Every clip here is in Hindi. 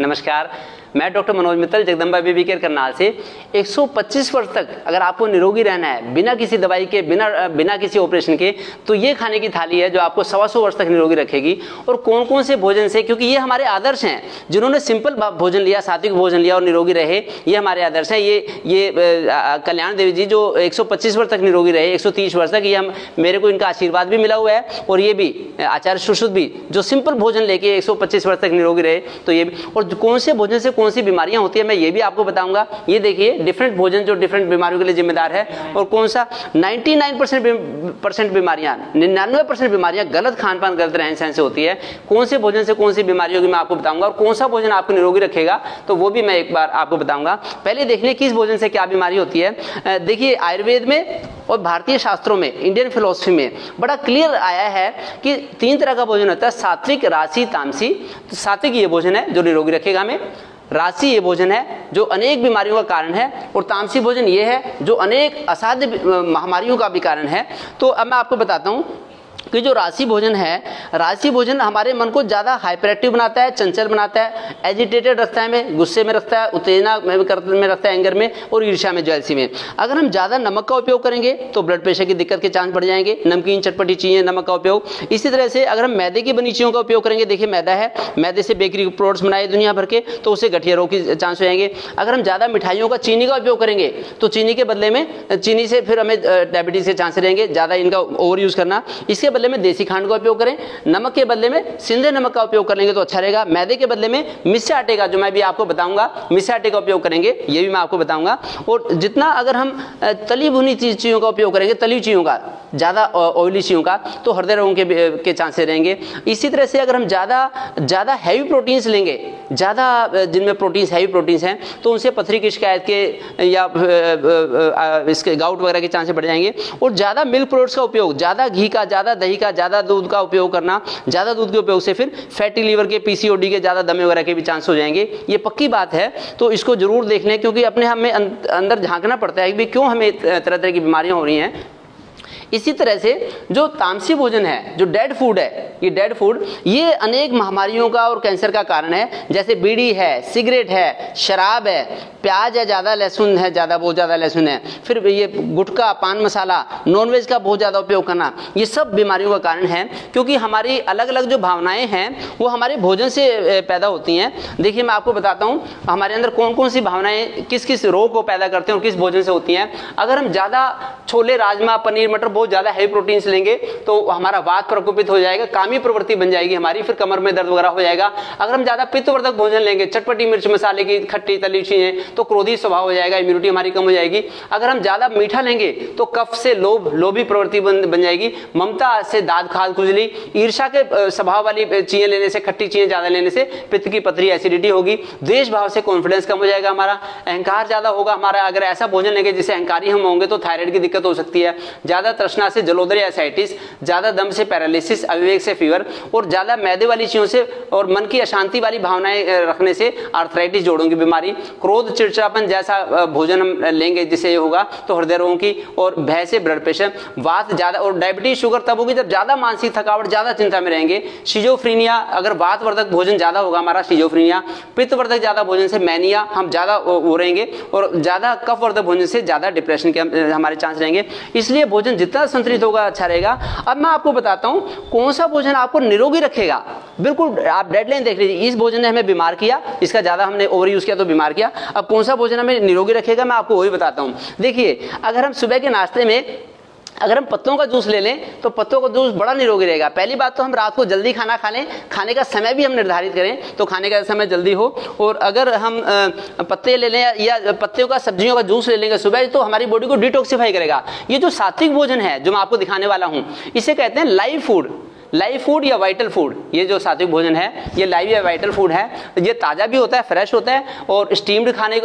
नमस्कार। मैं doctor Manoj Mittal, Jagdamba baby care Karnal से। 125 वर्ष तक अगर आपको निरोगी रहना है, बिना किसी दवाई के, बिना बिना किसी ऑपरेशन के तो ये खाने की थाली है जो आपको सवा सौ वर्ष तक निरोगी रखेगी। और कौन कौन से भोजन से, क्योंकि ये हमारे आदर्श हैं, जिन्होंने सिंपल भोजन लिया, सात्विक भोजन लिया और निरोगी रहे, ये हमारे आदर्श हैं। ये ये कल्याण देवी जी, जो एक सौ पच्चीस वर्ष तक निरोगी रहे, एक सौ तीस वर्ष तक, ये हम, मेरे को इनका आशीर्वाद भी मिला हुआ है। और ये भी, आचार्य सुश्रुत भी, जो सिंपल भोजन लेके एक सौ पच्चीस वर्ष तक निरोगी रहे तो ये भी। और कौन से भोजन से सी बीमारियाँ होती है, मैं ये भी आपको बताऊँगा। ये देखिए डिफरेंट भोजन जो डिफरेंट बीमारियों के लिए जिम्मेदार है। और कौन सा 99 परसेंट परसेंट बीमारियाँ, निन्यानवे परसेंट बीमारियाँ गलत खान पान गलत रहन सहन से होती है। कौन से भोजन से कौन सी बीमारी होगी मैं आपको बताऊँगा और कौन सा भोजन आपको निरोगी रखेगा तो वो भी मैं एक बार आपको बताऊँगा। पहले देखने किस भोजन से क्या बीमारी होती है। देखिए आयुर्वेद में और भारतीय शास्त्रों में इंडियन फिलोसफी में बड़ा क्लियर आया है कि तीन तरह का भोजन होता है, सात्विक, राशि, तामसी। तो सात्विक ये भोजन है जो निरोगी रखेगा हमें। राशि ये भोजन है, जो अनेक बीमारियों का कारण है, और तामसी भोजन ये है, जो अनेक असाध्य महामारियों का भी कारण है। तो अब मैं आपको बताता हूँ कि जो राशि भोजन है, राशि भोजन हमारे मन को ज़्यादा हाइपरेटिव बनाता है, चंचल बनाता है एजिटेटेड रखता है हमें, गुस्से में रखता है, उत्तेजना में में रखता है एंगर में और ईर्ष्या में ज्वेलसी में। अगर हम ज़्यादा नमक का उपयोग करेंगे तो ब्लड प्रेशर की दिक्कत के चांस बढ़ जाएँगे, नमकीन चटपटी चीज़ें नमक का उपयोग। इसी तरह से अगर हम मैदे की बनी चीज़ों का उपयोग करेंगे, देखिए मैदा है, मैदे से बेकरी प्रोडक्ट्स बनाए दुनिया भर के तो उससे गठिया रोग की चांस हो जाएँगे। अगर हम ज़्यादा मिठाइयों का चीनी का उपयोग करेंगे तो चीनी के बदले में, चीनी से फिर हमें डायबिटीज़ के चांस रहेंगे, ज़्यादा इनका ओवर यूज़ करना। इसके बदले में देसी खांड का उपयोग करें, नमक के बदले में सिंधे नमक का उपयोग करेंगे तो अच्छा रहेगा। मैदे के बदले में मिस्से आटे का, जो मैं भी आपको बताऊँगा मिस्से आटे का उपयोग करेंगे, ये भी मैं आपको बताऊँगा। और जितना अगर हम तली भुनी चीज़ों का उपयोग करेंगे, तली चीज़ों का, ज़्यादा ऑयली चीज़ों का तो हृदय रोगों के के चांसेस रहेंगे। इसी तरह से अगर हम ज़्यादा ज़्यादा हैवी प्रोटीन्स लेंगे, ज़्यादा जिनमें प्रोटीन्स हैवी प्रोटीन्स हैं तो उनसे पथरी की शिकायत के, या इसके गाउट वगैरह के चांसेस बढ़ जाएँगे। और ज़्यादा मिल्क प्रोडक्ट्स का उपयोग, ज़्यादा घी का, ज़्यादा दही का, ज़्यादा दूध का उपयोग करना, ज़्यादा दूध के उपयोग से फिर फैटी लीवर के पीसीओडी के, ज़्यादा दमे वगैरह के भी चांस हो जाएँगे। ये पक्की बात है तो इसको ज़रूर देखने, क्योंकि अपने हमें अंदर झांकना पड़ता है कि क्यों हमें तरह तरह की बीमारियाँ हो रही हैं। इसी तरह से जो तामसी भोजन है, जो डेड फ़ूड है, ये डेड फ़ूड ये अनेक महामारियों का और कैंसर का कारण है। जैसे बीड़ी है सिगरेट है, शराब है, प्याज है, ज़्यादा लहसुन है, ज़्यादा, बहुत ज़्यादा लहसुन है। फिर ये गुटखा, पान मसाला नॉनवेज का बहुत ज़्यादा उपयोग करना, ये सब बीमारियों का कारण है। क्योंकि हमारी अलग अलग जो भावनाएँ हैं, वो हमारे भोजन से पैदा होती हैं। देखिए, मैं आपको बताता हूँ, हमारे अंदर कौन कौन सी भावनाएँ किस किस रोग को पैदा करते हैं और किस भोजन से होती हैं। अगर हम ज़्यादा छोले, राजमा, पनीर, मटर, बहुत ज़्यादा हैवी प्रोटीन्स लेंगे तो हमारा वात प्रकोपित हो जाएगा कामी प्रवृत्ति बन जाएगी हमारी फिर कमर में दर्द वगैरह हो जाएगा। अगर हम ज़्यादा पित्तवर्धक भोजन लेंगे चटपटी मिर्च मसाले की खट्टी तली चीज़ें तो क्रोधी स्वभाव हो जाएगा इम्यूनिटी हमारी कम हो जाएगी। अगर हम ज़्यादा मीठा लेंगे तो कफ से लोभ लोभी प्रवृत्ति बन, बन जाएगी। ममता से दाद खाद खुजली ईर्षा के स्वभाव वाली चीज़ें लेने से खट्टी चीज़ें ज़्यादा लेने से पित्त की पथरी एसिडिटी होगी। द्वेष भाव से कॉन्फिडेंस कम हो जाएगा हमारा। अहंकार ज़्यादा होगा हमारा। अगर ऐसा भोजन लेंगे जिसे अहंकारी हम होंगे तो थायराइड की दिक्कत हो सकती है। ज़्यादा तृष्णा से जलोदर एसाइटिस ज़्यादा दम से पैरालिसिस अविवेक से फीवर और ज़्यादा मैदे वाली चीज़ों से और मन की अशांति वाली भावनाएँ रखने से आर्थराइटिस जोड़ों की बीमारी। क्रोध, चिड़चिड़ापन जैसा भोजन हम लेंगे जिससे होगा तो हृदय रोगों की और भय से ब्लड प्रेशर वात ज़्यादा और डायबिटीज़ शुगर तब होगी जब ज़्यादा मानसिक थकावट, ज़्यादा चिंता में रहेंगे। शिजोफ्रीनिया अगर वातवर्धक भोजन ज़्यादा होगा हमारा शिजोफ्रीनिया पित्तवर्धक ज़्यादा भोजन से मैनिया हम ज़्यादा हो रहेंगे और ज़्यादा कफवर्धक भोजन से ज़्यादा डिप्रेशन के हमारे चांस रहेंगे। इसलिए भोजन जितना संतुलित होगा अच्छा रहेगा। अब मैं आपको बताता हूँ कौन सा भोजन आपको निरोगी रखेगा? बिल्कुल, आप डेडलाइन देख लीजिए, इस भोजन ने हमें बीमार किया, इसका ज़्यादा हमने ओवर यूज़ किया तो बीमार किया। अब कौन सा भोजन हमें निरोगी रखेगा, मैं आपको वही बताता हूँ। देखिए, अगर हम सुबह के नाश्ते में अगर हम पत्तों का जूस ले लें तो पत्तों का जूस बड़ा निरोगी रहेगा। पहली बात तो हम रात को जल्दी खाना खा लें, खाने का समय भी हम निर्धारित करें तो खाने का समय जल्दी हो। और अगर हम पत्ते ले लें या पत्तियों का, सब्जियों का जूस ले लेंगे सुबह तो हमारी बॉडी को डिटॉक्सीफाई करेगा। ये जो सात्विक भोजन है, जो मैं आपको दिखाने वाला हूँ, इसे कहते हैं लाइव फ़ूड। लाइव फ़ूड या वाइटल फ़ूड ये जो सात्विक भोजन है ये लाइव या वाइटल फ़ूड है ये ताज़ा भी होता है फ्रेश होता है और स्टीम्ड खाने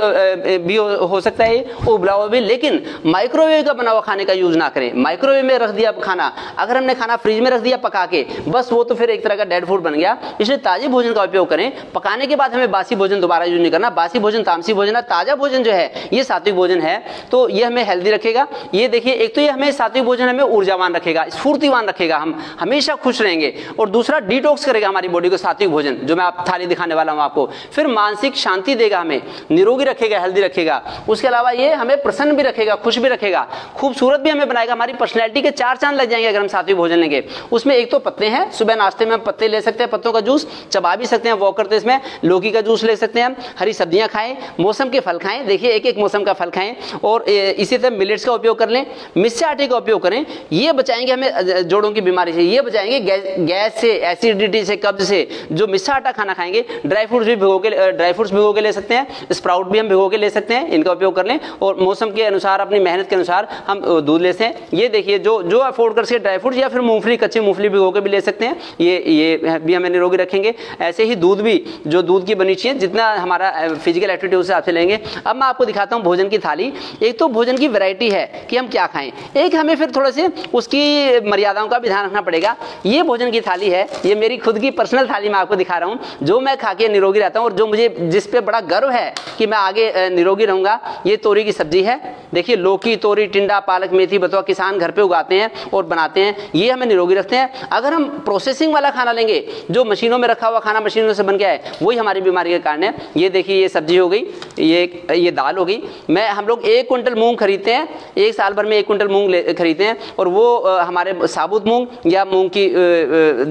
भी हो, सकता है उबला हुआ भी। लेकिन माइक्रोवेव का बना हुआ खाने का यूज़ ना करें। माइक्रोवेव में रख दिया खाना। अगर हमने खाना फ्रिज में रख दिया पका के बस वो तो फिर एक तरह का डेड फ़ूड बन गया। इसलिए ताजे भोजन का उपयोग करें। पकाने के बाद हमें बासी भोजन दोबारा यूज़ नहीं करना। बासी भोजन तामसी भोजन है ताज़ा भोजन जो है ये सात्विक भोजन है। तो ये हमें हेल्दी रखेगा। ये देखिए एक तो ये हमें सात्विक भोजन हमें ऊर्जावान रखेगा स्फूर्तिवान रखेगा। हम हमेशा खुश खुश रहेंगे और दूसरा डिटॉक्स करेगा हमारी बॉडी को सात्विक भोजन, जो मैं आप थाली दिखाने वाला हूँ आपको। फिर मानसिक शांति देगा हमें, निरोगी रखेगा हेल्दी रखेगा। उसके अलावा ये हमें प्रसन्न भी रखेगा, खुश भी रखेगा, खूबसूरत भी हमें बनाएगा। हमारी पर्सनैलिटी के चार चाँद लग जाएँगे अगर हम सात्विक भोजन लेंगे। उसमें एक तो पत्ते हैं, सुबह नाश्ते में हम पत्ते ले सकते हैं, पत्तों का जूस चबा भी सकते हैं वॉक करते इसमें, लौकी का जूस ले सकते हैं हम, हरी सब्ज़ियाँ खाएँ, मौसम के फल खाएँ, देखिए एक एक मौसम का फल खाएँ, और इसी तरह मिलेट्स का उपयोग कर लें मिस्से आटे का उपयोग करें, ये बचाएँगे हमें जोड़ों की बीमारी से, ये बचाएँगे गैस से एसिडिटी से, कब्ज से जो मिस्सा आटा खाना खाएँगे ड्राई फ्रूट्स भी भिगो के ड्राई फ्रूट्स भिगो के ले सकते हैं स्प्राउट भी हम भिगो के ले सकते हैं, इनका उपयोग कर लें, और मौसम के अनुसार, अपनी मेहनत के अनुसार हम दूध लेते हैं। ये देखिए, जो जो अफोर्ड कर सके ड्राई फ्रूट्स या फिर मूंगफली, कच्ची मूंगफली भिगो के भी ले सकते हैं। ये ये भी हमें निरोगी रखेंगे। ऐसे ही दूध भी, जो दूध की बनी चाहिए जितना हमारा फ़िज़िकल एक्टिविटी से लेंगे। अब मैं आपको दिखाता हूँ भोजन की थाली। एक तो भोजन की वैरायटी है कि हम क्या खाएँ। एक हमें फिर थोड़ा से उसकी मर्यादाओं का भी ध्यान रखना पड़ेगा। ये भोजन की थाली है, ये मेरी खुद की पर्सनल थाली मैं आपको दिखा रहा हूँ, जो मैं खा के निरोगी रहता हूँ और जो मुझे जिस पे बड़ा गर्व है कि मैं आगे निरोगी रहूँगा, ये तोरी की सब्ज़ी है। देखिए, लौकी तोरी टिंडा पालक मेथी बतवा किसान घर पे उगाते हैं और बनाते हैं। ये हमें निरोगी रखते हैं। अगर हम प्रोसेसिंग वाला खाना लेंगे, जो मशीनों में रखा हुआ खाना मशीनों से बन गया है, वही हमारी बीमारी के कारण है। ये देखिए, ये सब्ज़ी हो गई, ये ये दाल हो गई। मैं, हम लोग एक क्विंटल मूंग खरीदते हैं। एक साल भर में एक क्विंटल मूंग खरीदते हैं और वो हमारे साबुत मूंग या मूंग की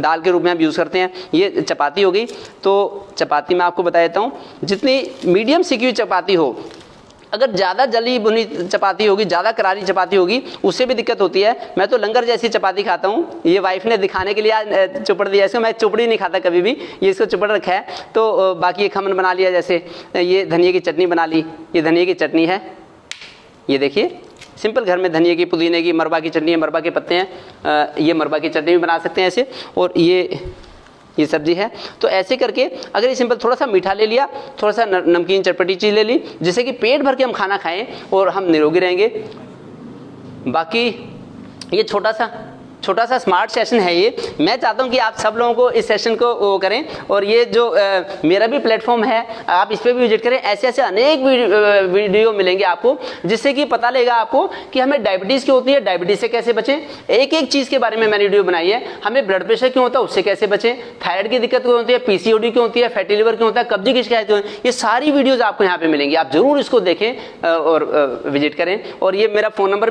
दाल के रूप में हम यूज़ करते हैं। ये चपाती हो गई। तो चपाती मैं आपको बता देता हूँ। जितनी मीडियम सिक्यू चपाती हो अगर ज़्यादा जली बुनी चपाती होगी, ज़्यादा करारी चपाती होगी उससे भी दिक्कत होती है। मैं तो लंगर जैसी चपाती खाता हूँ। ये वाइफ ने दिखाने के लिए आज चुपड़ दिया इसको मैं चुपड़ी नहीं खाता कभी भी। ये इसको चुपड़ रखा है। तो बाकी ये खमन बना लिया जैसे। ये धनिया की चटनी बना ली। ये धनिया की चटनी है। ये देखिए। सिंपल घर में धनिया की, पुदीने की, मरबा की चटनी है, मरबा के पत्ते हैं। ये मरबा की चटनी भी बना सकते हैं ऐसे। और ये ये सब्ज़ी है। तो ऐसे करके अगर ये सिंपल थोड़ा सा मीठा ले लिया, थोड़ा सा नमकीन चटपटी चीज़ ले ली, जिससे कि पेट भर के हम खाना खाएँ और हम निरोगी रहेंगे। बाकी ये छोटा सा छोटा सा स्मार्ट सेशन है ये। मैं चाहता हूँ कि आप सब लोगों को इस सेशन को करें। और ये जो आ, मेरा भी प्लेटफॉर्म है आप इस पर भी विज़िट करें। ऐसे ऐसे अनेक वीडियो मिलेंगे आपको जिससे कि पता लगेगा आपको कि हमें डायबिटीज़ क्यों होती है डायबिटीज़ से कैसे बचें। एक एक चीज़ के बारे में मैंने वीडियो बनाई है। हमें ब्लड प्रेशर क्यों होता है उससे कैसे बचें। थायराइड की दिक्कत क्यों होती है पीसीओडी क्यों होती है फैटी लिवर क्यों होता है कब्जी की शिकायत क्यों ये सारी वीडियोज़ आपको यहाँ पे मिलेंगी। आप ज़रूर इसको देखें और विज़िट करें। और ये मेरा फ़ोन नंबर